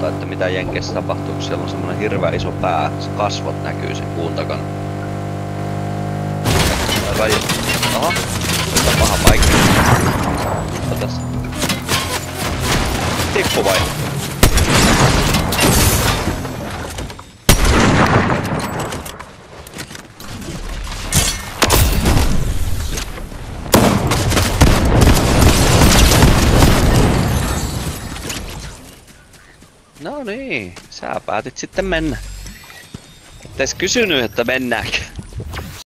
videota, että mitä Jenkeissä tapahtuu, kun siellä on semmonen hirveä iso pää, se kasvot näkyy sen kuun takana. Rajo. Aha, on paha paikka. Otas. Tippu vai? No niin, sä päätit sitten mennä. Etteis kysynyt, että mennäänkö.